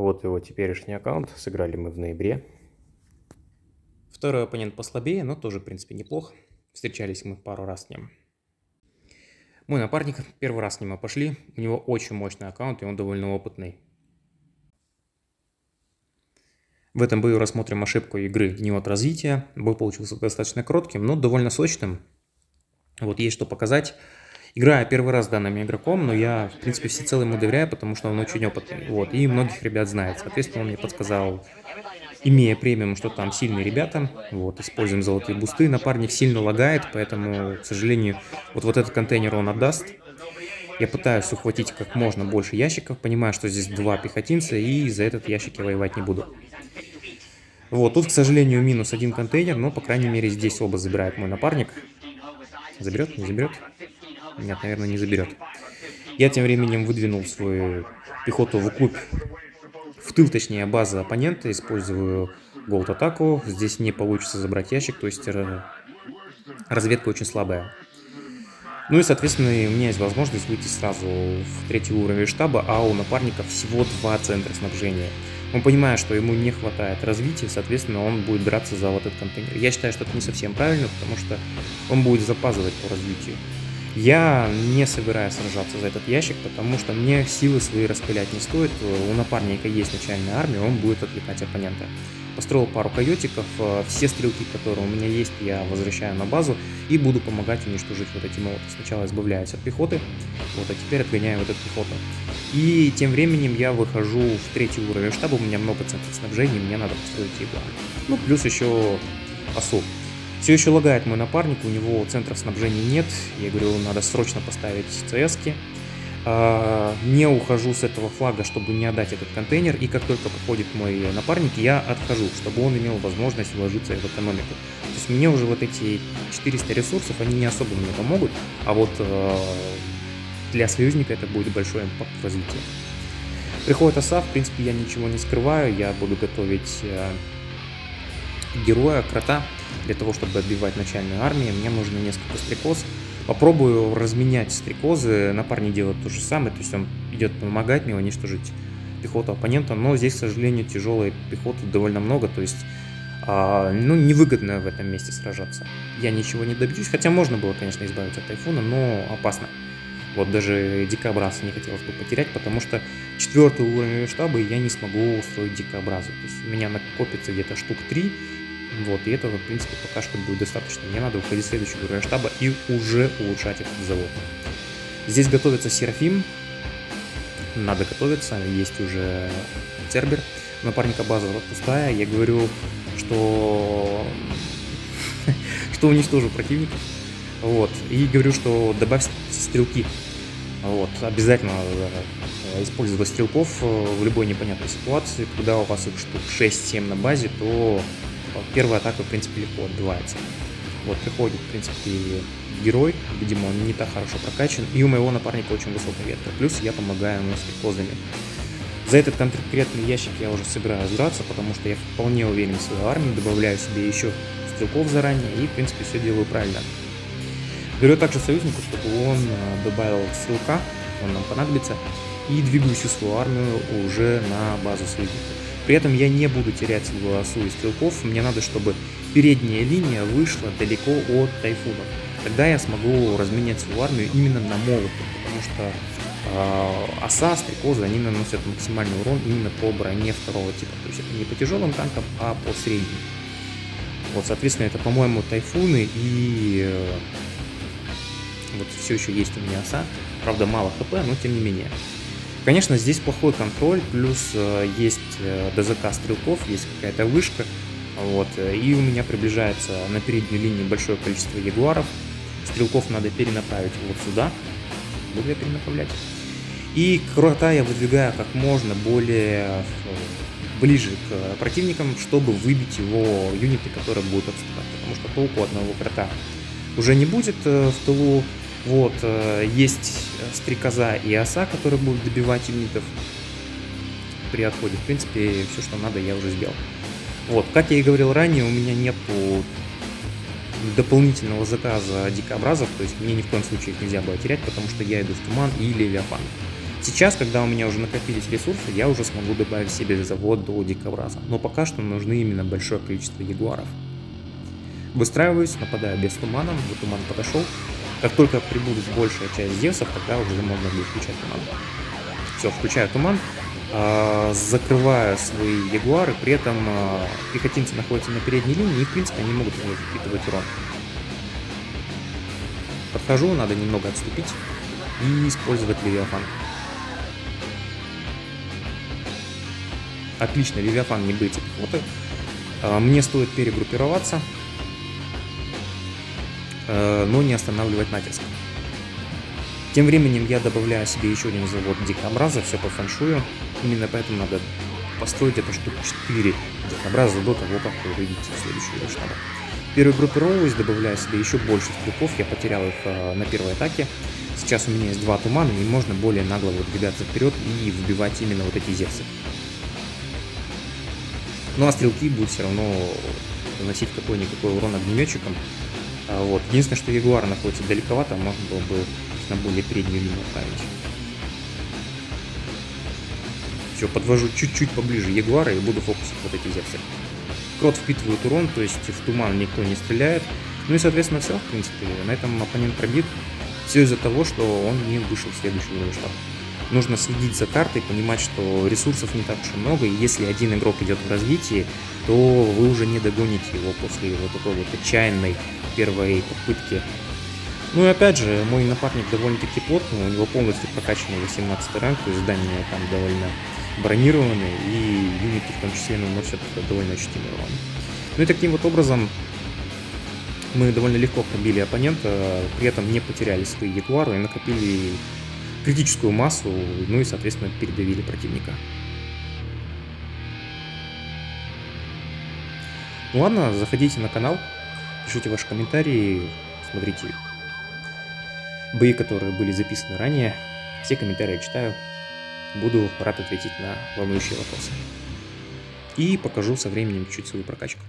Вот его теперешний аккаунт. Сыграли мы в ноябре. Второй оппонент послабее, но тоже, в принципе, неплохо. Встречались мы пару раз с ним. Мой напарник, первый раз с ним мы пошли. У него очень мощный аккаунт, и он довольно опытный. В этом бою рассмотрим ошибку игры не от развития. Бой получился достаточно коротким, но довольно сочным. Вот есть что показать. Играю первый раз данным игроком, но я, в принципе, всецело ему доверяю, потому что он очень опытный. Вот, и многих ребят знает. Соответственно, он мне подсказал, имея премиум, что там сильные ребята. Вот, используем золотые бусты. Напарник сильно лагает, поэтому, к сожалению, вот, вот этот контейнер он отдаст. Я пытаюсь ухватить как можно больше ящиков, понимаю, что здесь два пехотинца, и за этот ящик я воевать не буду. Вот, тут, к сожалению, минус один контейнер, но, по крайней мере, здесь оба забирает мой напарник. Заберет, не заберет? Нет, наверное, не заберет. Я тем временем выдвинул свою пехоту в клуб, в тыл, точнее, базы оппонента, использую голд-атаку. Здесь не получится забрать ящик, то есть разведка очень слабая. Ну и, соответственно, у меня есть возможность выйти сразу в третий уровень штаба, а у напарника всего два центра снабжения. Он понимает, что ему не хватает развития, соответственно, он будет драться за вот этот контейнер. Я считаю, что это не совсем правильно, потому что он будет запаздывать по развитию. Я не собираюсь сражаться за этот ящик, потому что мне силы свои распылять не стоит. У напарника есть начальная армия, он будет отвлекать оппонента. Построил пару койотиков, э, все стрелки, которые у меня есть, я возвращаю на базу и буду помогать уничтожить вот эти молоты. Сначала избавляюсь от пехоты, вот, а теперь отгоняю вот эту пехоту. И тем временем я выхожу в третий уровень штаба, у меня много центров снабжения, мне надо построить его. Ну, плюс еще осу. Все еще лагает мой напарник, у него центра снабжения нет. Я говорю, надо срочно поставить ЦСки. А, не ухожу с этого флага, чтобы не отдать этот контейнер. И как только подходит мой напарник, я отхожу, чтобы он имел возможность вложиться в экономику. То есть мне уже вот эти 400 ресурсов, они не особо мне помогут. А вот а, для союзника это будет большой импакт в развитии. Приходит оса, в принципе, я ничего не скрываю. Я буду готовить а, героя, крота, для того, чтобы отбивать начальную армию, мне нужно несколько стрекоз. Попробую разменять стрекозы, напарник делает то же самое, то есть он идет помогать мне уничтожить пехоту оппонента, но здесь, к сожалению, тяжелой пехоты довольно много, то есть а, ну, невыгодно в этом месте сражаться. Я ничего не добьюсь, хотя можно было, конечно, избавиться от тайфуна, но опасно. Вот даже дикобраза не хотелось бы потерять, потому что четвертый уровень штаба я не смогу устроить дикобраза. То есть у меня накопится где-то штук 3, вот, и этого, в принципе, пока что будет достаточно. Мне надо уходить в следующий уровень штаба и уже улучшать этот завод. Здесь готовится Серафим. Надо готовиться, есть уже Цербер. Напарника база пустая. Я говорю, что что уничтожу противников. Вот. И говорю, что добавь стрелки. Вот. Обязательно э, использовать стрелков э, в любой непонятной ситуации. Когда у вас их штук 6-7 на базе, то первая атака, в принципе, легко отбивается. Вот, приходит, в принципе, герой, видимо, он не так хорошо прокачан, и у моего напарника очень высокая ветка, плюс я помогаю ему с стрекозами. За этот конкретный ящик я уже собираюсь драться, потому что я вполне уверен в свою армию, добавляю себе еще стрелков заранее, и, в принципе, все делаю правильно. Говорю также союзнику, чтобы он э, добавил стрелка, он нам понадобится, и двигаю всю свою армию уже на базу союзника. При этом я не буду терять свою осу и стрелков, мне надо, чтобы передняя линия вышла далеко от тайфунов. Тогда я смогу разменять свою армию именно на молотах, потому что э, оса, стрекозы, они наносят максимальный урон именно по броне второго типа. То есть это не по тяжелым танкам, а по средним. Вот, соответственно, это, по-моему, тайфуны и э, вот все еще есть у меня оса. Правда, мало хп, но тем не менее. Конечно, здесь плохой контроль, плюс э, есть э, ДЗК стрелков, есть какая-то вышка, вот, э, и у меня приближается на передней линии большое количество ягуаров, стрелков надо перенаправить вот сюда, буду я перенаправлять, и крота я выдвигаю как можно более ближе к противникам, чтобы выбить его юниты, которые будут отступать, потому что толку одного крота уже не будет в тылу, вот, есть стрекоза и оса, которые будут добивать юнитов при отходе. В принципе, все, что надо, я уже сделал. Вот, как я и говорил ранее, у меня нету дополнительного заказа дикобразов, то есть мне ни в коем случае их нельзя было терять, потому что я иду в туман и левиафан. Сейчас, когда у меня уже накопились ресурсы, я уже смогу добавить себе завод до дикобраза. Но пока что нужны именно большое количество ягуаров. Выстраиваюсь, нападаю без тумана, вот туман подошел. Как только прибудет большая часть зевсов, тогда уже можно будет включать туман. Все, включаю туман, закрываю свои ягуары, при этом э, пехотинцы находятся на передней линии и, в принципе, они могут впитывать урон. Подхожу, надо немного отступить и использовать Левиафан. Отлично, Левиафан не боится пехоты. Мне стоит перегруппироваться, но не останавливать натиск. Тем временем я добавляю себе еще один завод дикобраза, все по фэншую. Именно поэтому надо построить это штук 4 дикобраза до того, как вы выйдете в следующую штаба. Перегруппировываюсь, добавляю себе еще больше стрелков, я потерял их э, на первой атаке. Сейчас у меня есть два тумана, и можно более нагло выдвигаться вперед и вбивать именно вот эти зевсы. Ну а стрелки будут все равно наносить какой-никакой урон огнеметчикам. А вот. Единственное, что Ягуар находится далековато, можно было бы на более переднюю линию отправить. Все, подвожу чуть-чуть поближе Ягуара и буду фокусить вот эти зевсы. Крот впитывает урон, то есть в туман никто не стреляет. Ну и, соответственно, все, в принципе. На этом оппонент пробит. Все из-за того, что он не вышел в следующий уровень штаб. Нужно следить за картой, понимать, что ресурсов не так уж и много, и если один игрок идет в развитии, то вы уже не догоните его после вот такой вот отчаянной первой попытки. Ну и опять же, мой напарник довольно-таки плотный, у него полностью прокачанный 18 ранг, то есть здания там довольно бронированные, и юниты в том числе наносят довольно ощутимый урон. Ну и таким вот образом мы довольно легко пробили оппонента, при этом не потеряли свои ягуары и накопили критическую массу, ну и, соответственно, передавили противника. Ну ладно, заходите на канал, пишите ваши комментарии, смотрите бои, которые были записаны ранее. Все комментарии читаю. Буду рад ответить на волнующие вопросы. И покажу со временем чуть свою прокачку.